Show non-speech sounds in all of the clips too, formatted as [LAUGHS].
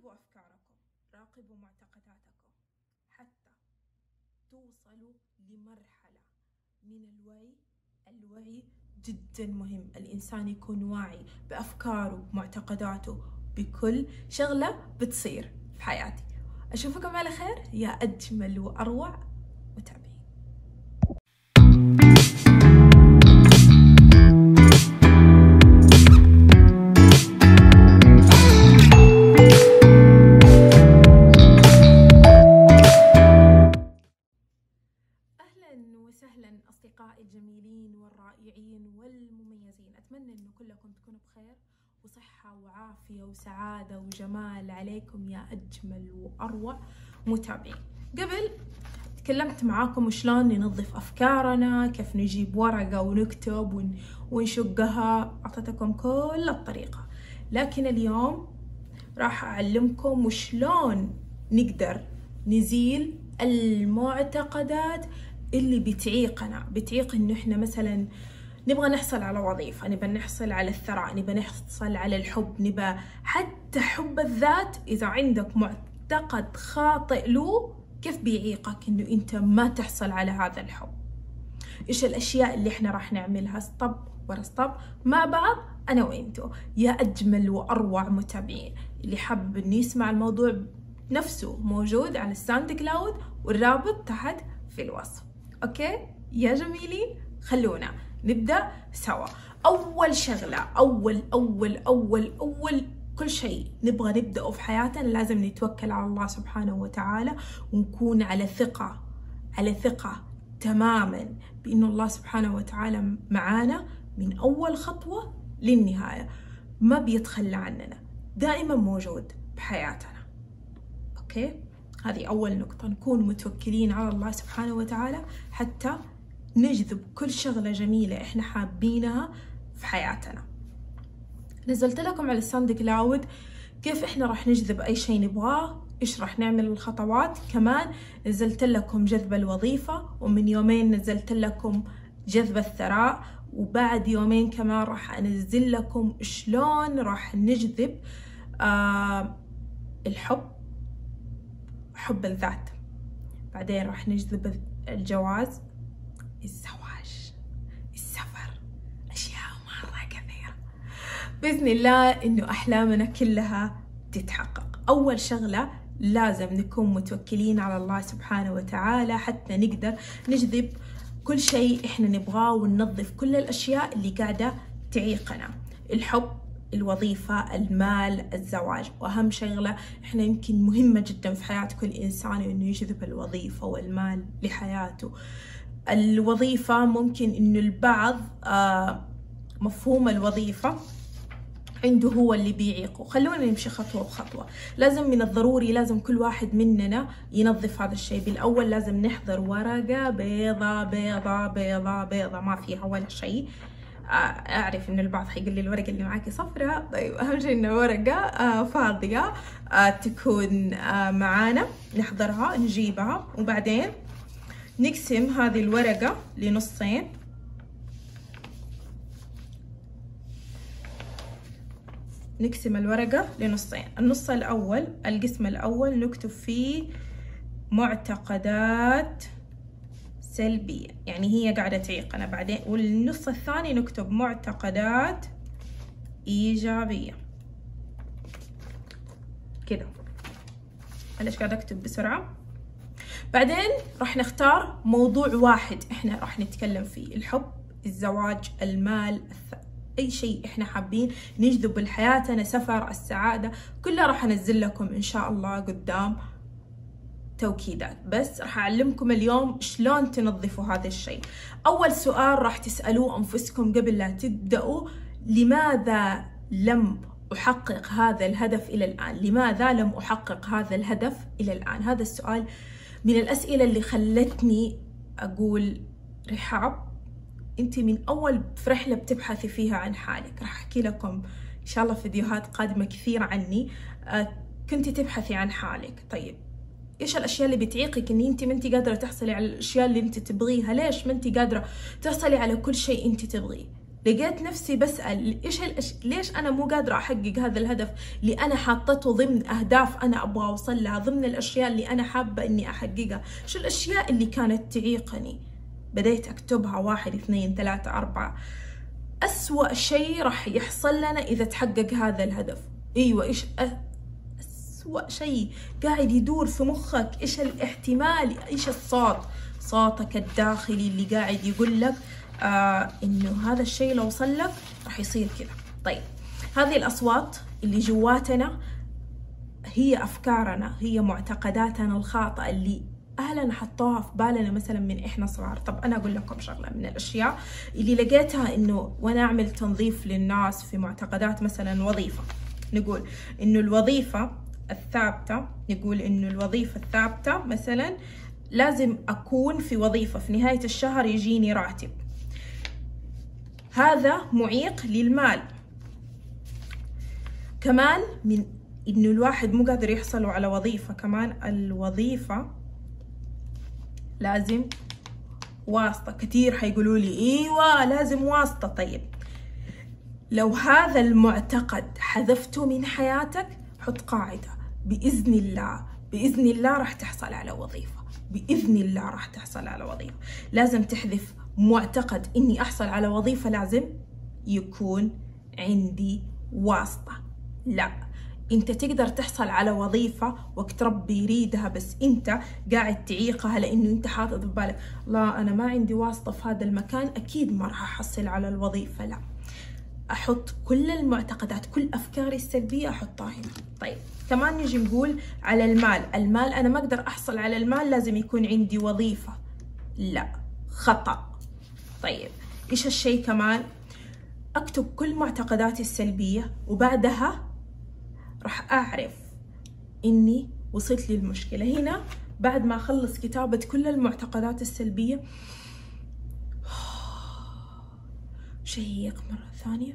راقبوا أفكاركم راقبوا معتقداتكم حتى توصلوا لمرحلة من الوعي. الوعي جدا مهم. الإنسان يكون واعي بأفكاره معتقداته بكل شغلة بتصير في حياتي. أشوفكم على خير. يا أجمل وأروع أصدقائي الجميلين والرائعين والمميزين. أتمنى أنه كلكم تكونوا بخير وصحة وعافية وسعادة وجمال عليكم يا أجمل وأروع متابعين. قبل تكلمت معاكم شلون ننظف أفكارنا كيف نجيب ورقة ونكتب ون... ونشقها أعطيتكم كل الطريقة. لكن اليوم راح أعلمكم وشلون نقدر نزيل المعتقدات اللي بتعيقنا بتعيق انه إحنا مثلا نبغى نحصل على وظيفة نبغى نحصل على الثراء نبغى نحصل على الحب نبغى حتى حب الذات إذا عندك معتقد خاطئ له كيف بيعيقك إنه أنت ما تحصل على هذا الحب؟ إيش الأشياء اللي إحنا راح نعملها؟ step ورا step مع بعض أنا وإنتو. يا أجمل وأروع متابعين. اللي حابب إنه يسمع الموضوع نفسه موجود على ال SoundCloud والرابط تحت في الوصف. okay؟ يا جميلين خلونا نبدأ سوا. أول شغلة أول أول أول أول كل شيء نبغى نبدأه في حياتنا لازم نتوكل على الله سبحانه وتعالى ونكون على ثقة على ثقة تماما بأنه الله سبحانه وتعالى معانا من أول خطوة للنهاية. ما بيتخلى عننا دائما موجود بحياتنا. okay؟ هذه أول نقطة نكون متوكلين على الله سبحانه وتعالى حتى نجذب كل شغلة جميلة إحنا حابينها في حياتنا. نزلت لكم على ال SoundCloud كيف إحنا راح نجذب أي شيء نبغاه إيش راح نعمل الخطوات. كمان نزلت لكم جذب الوظيفة ومن يومين نزلت لكم جذب الثراء وبعد يومين كمان راح أنزل لكم شلون راح نجذب آه الحب. حب الذات. بعدين راح نجذب الجواز. الزواج. السفر. أشياء مرة كثيرة. بإذن الله إنه أحلامنا كلها تتحقق. أول شغلة لازم نكون متوكلين على الله سبحانه وتعالى حتى نقدر نجذب كل شيء إحنا نبغاه وننظف كل الأشياء اللي قاعدة تعيقنا. الحب الوظيفة المال الزواج. وأهم شغلة إحنا يمكن مهمة جدا في حياة كل إنسان إنه يجذب الوظيفة والمال لحياته. الوظيفة ممكن إنه البعض آه مفهوم الوظيفة عنده هو اللي بيعيقه. خلونا نمشي خطوة بخطوة. لازم من الضروري لازم كل واحد مننا ينظف هذا الشيء. بالأول لازم نحضر ورقة بيضة بيضة بيضة بيضة. ما فيها ولا شيء. أعرف إن البعض حيقول لي الورقة اللي معاكي صفراء طيب أهم شيء انه ورقة آه فاضية آه تكون آه معانا. نحضرها نجيبها. وبعدين نقسم هذه الورقة لنصين. نقسم الورقة لنصين. النص الأول القسم الأول نكتب فيه معتقدات سلبية. يعني هي قاعدة تعيقنا بعدين والنص الثاني نكتب معتقدات إيجابية. كده. معلش قاعدة أكتب بسرعة؟ بعدين راح نختار موضوع واحد إحنا راح نتكلم فيه. الحب الزواج المال. أي شيء إحنا حابين نجذب لحياتنا سفر السعادة كلها راح أنزل لكم إن شاء الله قدام. توكيدات. بس راح أعلمكم اليوم شلون تنظفوا هذا الشيء. أول سؤال راح تسألوه أنفسكم قبل لا تبدأوا. لماذا لم أحقق هذا الهدف إلى الآن؟ لماذا لم أحقق هذا الهدف إلى الآن؟ هذا السؤال من الأسئلة اللي خلتني أقول رحاب أنت من أول في رحلة بتبحثي فيها عن حالك. راح أحكي لكم إن شاء الله فيديوهات قادمة كثير عني. كنت تبحثي عن حالك. طيب. إيش الأشياء اللي بتعيقك إن أنت ما أنت قادرة تحصلي على الأشياء اللي أنت تبغيها؟ ليش ما أنت قادرة تحصلي على كل شيء أنت تبغيه؟ لقيت نفسي بسأل إيش الأش... ليش أنا مو قادرة أحقق هذا الهدف اللي أنا حاطته ضمن أهداف أنا أبغى أوصل لها ضمن الأشياء اللي أنا حابة إني أحققها؟ شو الأشياء اللي كانت تعيقني؟ بديت أكتبها واحد اثنين ثلاثة أربعة. أسوأ شيء راح يحصل لنا إذا تحقق هذا الهدف. أيوة إيش أسوأ شيء قاعد يدور في مخك إيش الاحتمال؟ إيش الصوت؟ صوتك الداخلي اللي قاعد يقول لك آه إنه هذا الشيء لو وصل لك راح يصير كذا. طيب هذه الأصوات اللي جواتنا هي أفكارنا هي معتقداتنا الخاطئة اللي أهلنا حطوها في بالنا مثلا من إحنا صغار. طب أنا أقول لكم شغلة من الأشياء اللي لقيتها إنه وأنا أعمل تنظيف للناس في معتقدات مثلا وظيفة. نقول إنه الوظيفة الثابتة نقول إنه الوظيفة الثابتة مثلا لازم أكون في وظيفة في نهاية الشهر يجيني راتب. هذا معيق للمال. كمان من إنه الواحد مو قادر يحصل على وظيفة كمان الوظيفة لازم واسطة. كتير حيقولوا لي إيوه لازم واسطة. طيب لو هذا المعتقد حذفته من حياتك حط قاعدة. بإذن الله بإذن الله راح تحصل على وظيفة. بإذن الله راح تحصل على وظيفة. لازم تحذف معتقد إني أحصل على وظيفة لازم يكون عندي واسطة. لا. أنت تقدر تحصل على وظيفة وقت ربي يريدها بس أنت قاعد تعيقها لأنه أنت حاطط في بالك لا أنا ما عندي واسطة في هذا المكان أكيد ما راح أحصل على الوظيفة. لا. أحط كل المعتقدات كل أفكاري السلبية أحطها هنا. طيب كمان نجي نقول على المال. المال أنا ما أقدر أحصل على المال لازم يكون عندي وظيفة. لا خطأ. طيب إيش الشيء كمان؟ أكتب كل معتقداتي السلبية وبعدها راح أعرف إني وصلت للمشكلة. هنا بعد ما أخلص كتابة كل المعتقدات السلبية شهيق مرة ثانية.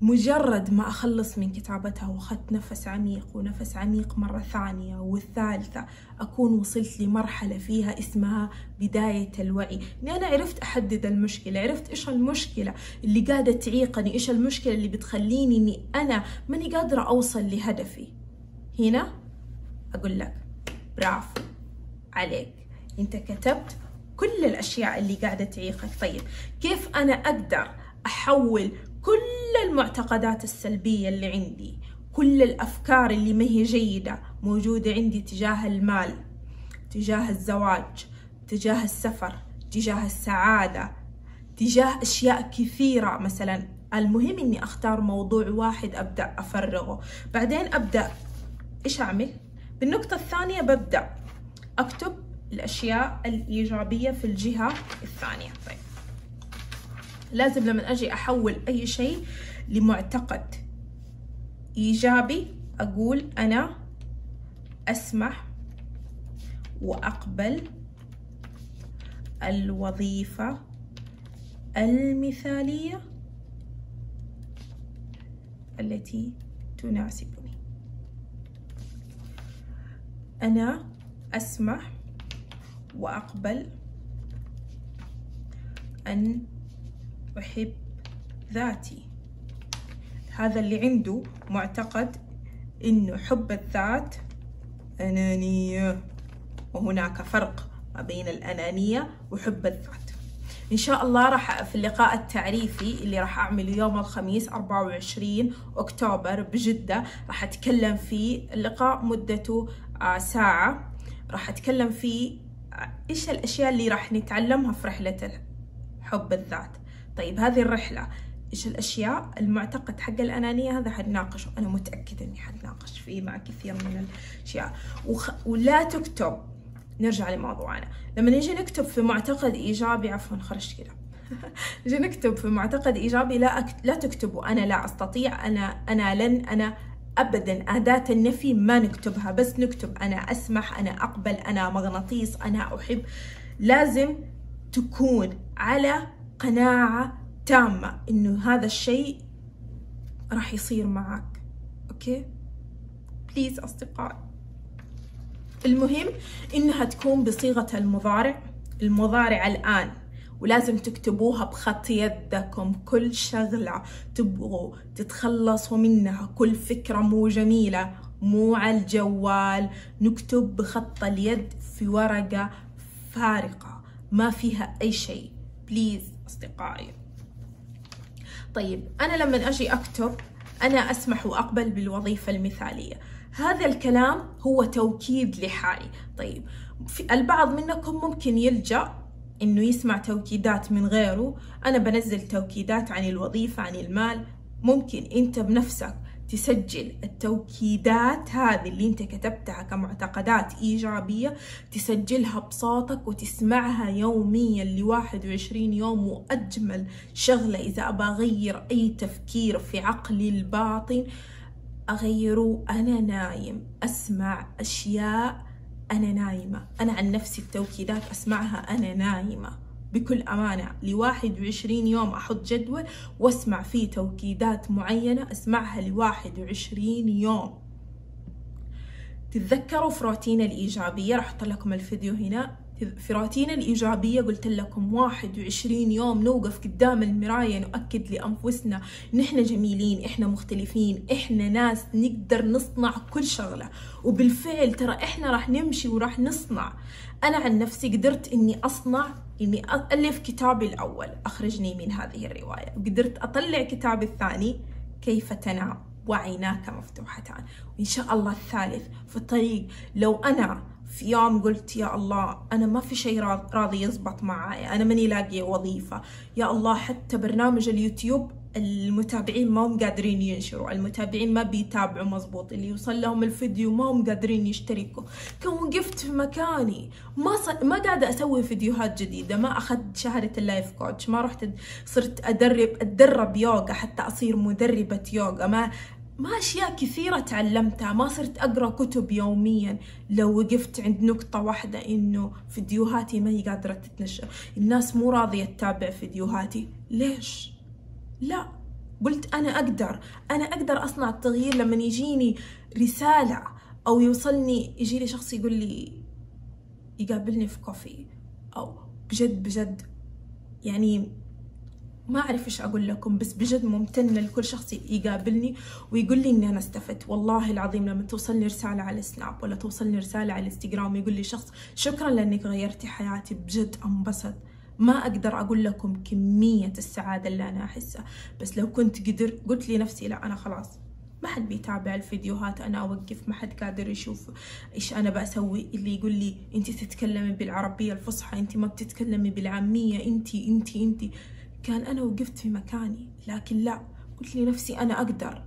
مجرد ما أخلص من كتابتها وأخذت نفس عميق ونفس عميق مرة ثانية والثالثة أكون وصلت لمرحلة فيها اسمها بداية الوعي. إني أنا عرفت أحدد المشكلة عرفت إيش المشكلة اللي قاعدة تعيقني إيش المشكلة اللي بتخليني إني أنا ماني قادرة أوصل لهدفي. هنا أقول لك برافو عليك. أنت كتبت كل الأشياء اللي قاعدة تعيقك. طيب كيف أنا أقدر أحول كل المعتقدات السلبية اللي عندي كل الأفكار اللي ما هي جيدة موجودة عندي تجاه المال تجاه الزواج تجاه السفر تجاه السعادة تجاه أشياء كثيرة مثلا. المهم إني أختار موضوع واحد أبدأ أفرغه. بعدين أبدأ إيش أعمل؟ بالنقطة الثانية ببدأ أكتب الأشياء الإيجابية في الجهة الثانية. طيب. لازم لما أجي أحول أي شيء لمعتقد إيجابي أقول أنا أسمح وأقبل الوظيفة المثالية التي تناسبني. أنا أسمح وأقبل أن أحب ذاتي. هذا اللي عنده معتقد إنه حب الذات أنانية وهناك فرق ما بين الأنانية وحب الذات. إن شاء الله راح في اللقاء التعريفي اللي راح أعمله يوم الخميس 24 أكتوبر بجدة راح أتكلم فيه. اللقاء مدته آه، ساعة. راح أتكلم فيه إيش الأشياء اللي راح نتعلمها في رحلة حب الذات؟ طيب هذه الرحلة إيش الأشياء المعتقد حق الأنانية؟ هذا حنناقشه. أنا متأكدة إني حناقش فيه مع كثير من الأشياء. وخ... ولا تكتب. نرجع لموضوعنا. لما نجي نكتب في معتقد إيجابي عفوا خرجت كذا. [LAUGHS] نجي نكتب في معتقد إيجابي لا أكت... لا تكتبوا أنا لا أستطيع أنا أنا لن أنا ابدا أداة النفي ما نكتبها بس نكتب أنا أسمح أنا أقبل أنا مغناطيس أنا أحب. لازم تكون على قناعة تامة إنه هذا الشيء راح يصير معك. okay؟ please أصدقائي. المهم إنها تكون بصيغة المضارع المضارع الآن. ولازم تكتبوها بخط يدكم. كل شغلة تبغوا تتخلصوا منها. كل فكرة مو جميلة مو على الجوال. نكتب بخط اليد في ورقة فارقة ما فيها أي شيء. بليز أصدقائي. طيب أنا لما أجي أكتب أنا أسمح وأقبل بالوظيفة المثالية. هذا الكلام هو توكيد لحالي. طيب البعض منكم ممكن يلجأ إنه يسمع توكيدات من غيره. أنا بنزل توكيدات عن الوظيفة عن المال. ممكن أنت بنفسك تسجل التوكيدات هذه اللي أنت كتبتها كمعتقدات إيجابية تسجلها بصوتك وتسمعها يوميا لواحد وعشرين يوم. وأجمل شغلة إذا أبى أغير أي تفكير في عقلي الباطن أغيره. أنا نايم أسمع أشياء أنا نايمة. أنا عن نفسي التوكيدات أسمعها أنا نايمة. بكل أمانة لواحد وعشرين يوم أحط جدول وأسمع فيه توكيدات معينة أسمعها لواحد وعشرين يوم. تتذكروا في روتين الإيجابية؟ راح أحط لكم الفيديو هنا. في روتين الإيجابية قلت لكم واحد وعشرين يوم نوقف قدام المراية نؤكد لأنفسنا إن إحنا جميلين إحنا مختلفين إحنا ناس نقدر نصنع كل شغلة. وبالفعل ترى إحنا راح نمشي وراح نصنع. أنا عن نفسي قدرت إني أصنع إني ألف كتابي الأول أخرجني من هذه الرواية. وقدرت أطلع كتابي الثاني كيف تنام وعيناك مفتوحتان. وإن شاء الله الثالث في الطريق لو أنا في يوم قلت يا الله أنا ما في شيء راضي يزبط معايا أنا ماني لاقية وظيفة. يا الله حتى برنامج اليوتيوب المتابعين ما هم قادرين ينشروا المتابعين ما بيتابعوا مزبوط اللي يوصل لهم الفيديو ما هم قادرين يشتركوا. كان وقفت في مكاني ما ص... ما قاعدة أسوي فيديوهات جديدة ما أخذت شهادة اللايف كوتش ما رحت صرت أدرب أتدرب يوغا حتى أصير مدربة يوغا ما ما أشياء كثيرة تعلمتها ما صرت أقرأ كتب يوميا. لو وقفت عند نقطة واحدة إنه فيديوهاتي ما هي قادرة تتنشر. الناس مو راضية تتابع فيديوهاتي. ليش؟ لا. قلت أنا أقدر. أنا أقدر أصنع التغيير لما يجيني رسالة أو يوصلني يجيلي شخص يقول لي يقابلني في كوفي أو بجد بجد. يعني ما أعرف إيش أقول لكم بس بجد ممتنة لكل شخص يقابلني ويقول لي إني أنا استفدت. والله العظيم لما توصلني رسالة على السناب ولا توصلني رسالة على الانستغرام ويقول لي شخص شكرا لأنك غيرتي حياتي بجد أنبسط ما أقدر أقول لكم كمية السعادة اللي أنا أحسها. بس لو كنت قدر قلت لي نفسي لا أنا خلاص ما حد بيتابع الفيديوهات أنا أوقف ما حد قادر يشوف إيش أنا بسوي اللي يقول لي أنت تتكلمي بالعربية الفصحى أنت ما بتتكلمي بالعامية أنت أنت أنت. كان أنا وقفت في مكاني لكن لا قلت لي نفسي أنا أقدر.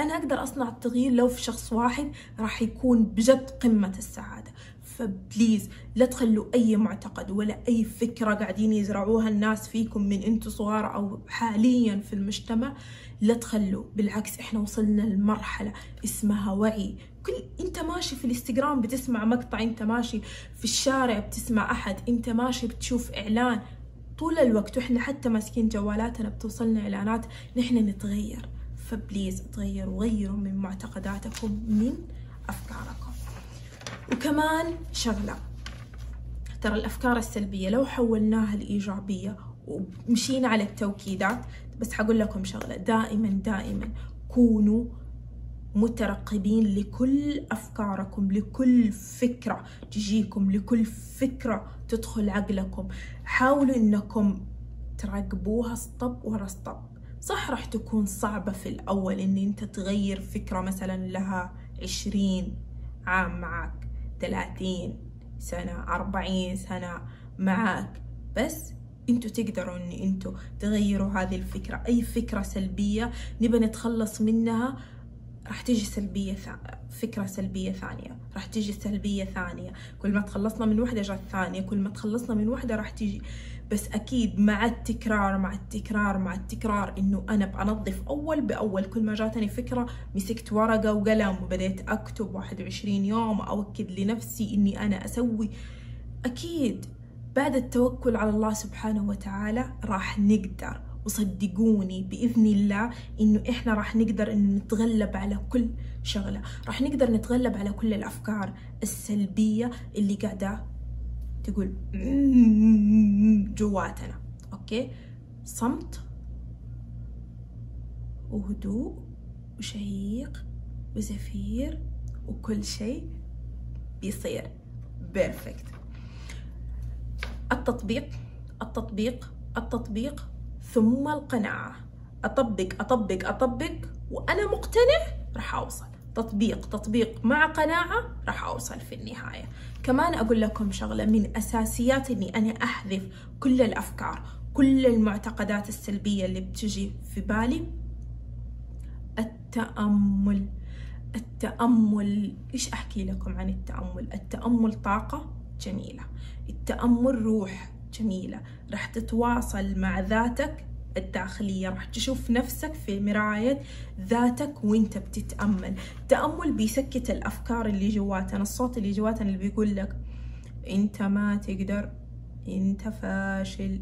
أنا أقدر أصنع التغيير لو في شخص واحد راح يكون بجد قمة السعادة. فبليز لا تخلوا أي معتقد ولا أي فكرة قاعدين يزرعوها الناس فيكم من أنتوا صغار أو حاليا في المجتمع. لا تخلوا بالعكس إحنا وصلنا لمرحلة اسمها وعي. كل أنت ماشي في الإنستغرام بتسمع مقطع أنت ماشي في الشارع بتسمع أحد أنت ماشي بتشوف إعلان. طول الوقت وإحنا حتى ماسكين جوالاتنا بتوصلنا اعلانات نحن نتغير. فبليز تغيروا غيروا من معتقداتكم من أفكاركم. وكمان شغلة ترى الأفكار السلبية لو حولناها لإيجابية ومشينا على التوكيدات بس حقول لكم شغلة دائما دائما كونوا مترقبين لكل أفكاركم لكل فكرة تجيكم لكل فكرة تدخل عقلكم. حاولوا إنكم تراقبوها. سطب ورا سطب صح راح تكون صعبة في الأول إن أنت تغير فكرة مثلا لها عشرين عام معك ثلاثين سنة أربعين سنة معك بس أنتوا تقدروا إن أنتوا تغيروا هذه الفكرة. أي فكرة سلبية نبى نتخلص منها راح تيجي سلبية فكرة سلبية ثانية راح تيجي سلبية ثانية. كل ما تخلصنا من وحدة جات ثانية كل ما تخلصنا من وحدة راح تيجي بس أكيد مع التكرار مع التكرار مع التكرار إنه أنا بنظف أول بأول. كل ما جاتني فكرة مسكت ورقة وقلم وبديت أكتب 21 يوم أوكد لنفسي إني أنا أسوي. أكيد بعد التوكل على الله سبحانه وتعالى راح نقدر. وصدقوني بإذن الله إنه إحنا راح نقدر إنه نتغلب على كل شغلة. راح نقدر نتغلب على كل الأفكار السلبية اللي قاعدة تقول جواتنا. أوكي؟ صمت وهدوء وشهيق وزفير وكل شيء بيصير بيرفكت التطبيق التطبيق التطبيق ثم القناعة. أطبق أطبق أطبق وأنا مقتنع راح أوصل. تطبيق تطبيق مع قناعة راح أوصل في النهاية. كمان أقول لكم شغلة من أساسيات أني أنا أحذف كل الأفكار كل المعتقدات السلبية اللي بتجي في بالي. التأمل التأمل إيش أحكي لكم عن التأمل؟ التأمل طاقة جميلة. التأمل روح. جميلة. راح تتواصل مع ذاتك الداخلية. راح تشوف نفسك في مراية ذاتك وانت بتتأمل. التأمل بيسكت الأفكار اللي جواتنا الصوت اللي جواتنا اللي بيقول لك انت ما تقدر انت فاشل.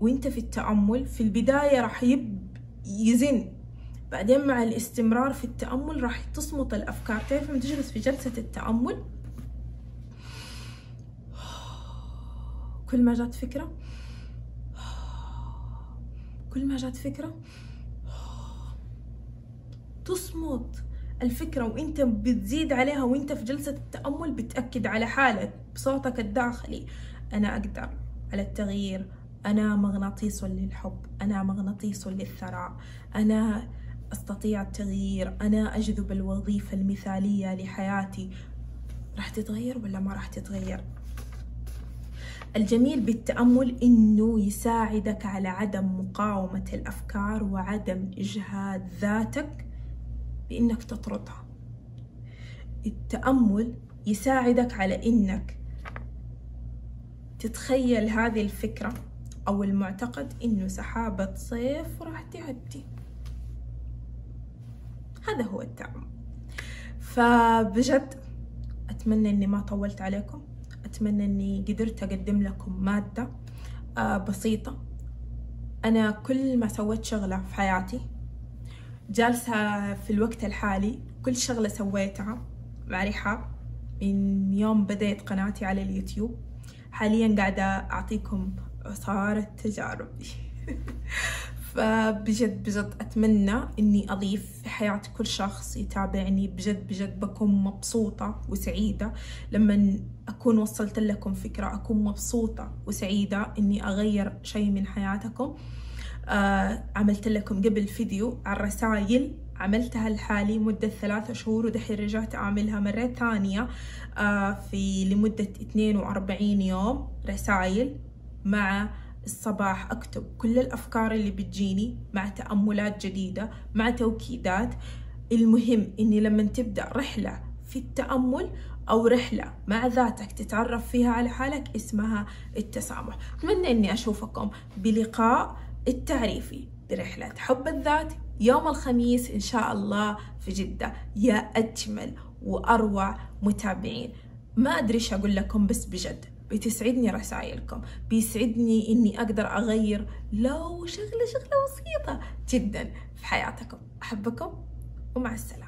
وانت في التأمل في البداية راح يب يزن. بعدين مع الاستمرار في التأمل راح تصمت الأفكار. تعرف لما تجلس في جلسة التأمل؟ كل ما جات فكرة كل ما جات فكرة تصمت الفكرة وإنت بتزيد عليها وإنت في جلسة التأمل بتأكد على حالك بصوتك الداخلي. أنا أقدر على التغيير. أنا مغناطيس للحب. أنا مغناطيس للثراء. أنا أستطيع التغيير. أنا أجذب الوظيفة المثالية لحياتي. راح تتغير ولا ما راح تتغير؟ الجميل بالتأمل إنه يساعدك على عدم مقاومة الأفكار وعدم إجهاد ذاتك بإنك تطردها. التأمل يساعدك على إنك تتخيل هذه الفكرة أو المعتقد إنه سحابة صيف راح تعدي. هذا هو التأمل. فبجد أتمنى إني ما طولت عليكم. أتمنى إني قدرت أقدم لكم مادة آه، بسيطة. أنا كل ما سويت شغلة في حياتي جالسة في الوقت الحالي كل شغلة سويتها مع رحاب من يوم بديت قناتي على اليوتيوب. حاليا قاعدة أعطيكم عصارة تجاربي. [LAUGHS] فبجد بجد أتمنى إني أضيف في حياة كل شخص يتابعني. بجد بجد بكون مبسوطة وسعيدة. لما أكون وصلت لكم فكرة أكون مبسوطة وسعيدة إني أغير شيء من حياتكم. آه عملت لكم قبل فيديو عن الرسائل عملتها لحالي مدة ثلاثة شهور ودحين رجعت أعملها مرة ثانية. آه في لمدة 42 يوم رسائل مع الصباح أكتب كل الأفكار اللي بتجيني مع تأملات جديدة مع توكيدات. المهم إني لما تبدأ رحلة في التأمل أو رحلة مع ذاتك تتعرف فيها على حالك اسمها التسامح. أتمنى إني أشوفكم بلقاء التعريفي برحلة حب الذات يوم الخميس إن شاء الله في جدة. يا أجمل وأروع متابعين. ما أدري إيش أقول لكم بس بجد. بتسعدني رسائلكم بيسعدني إني أقدر أغير لو شغلة شغلة بسيطة جدا في حياتكم. أحبكم ومع السلامة.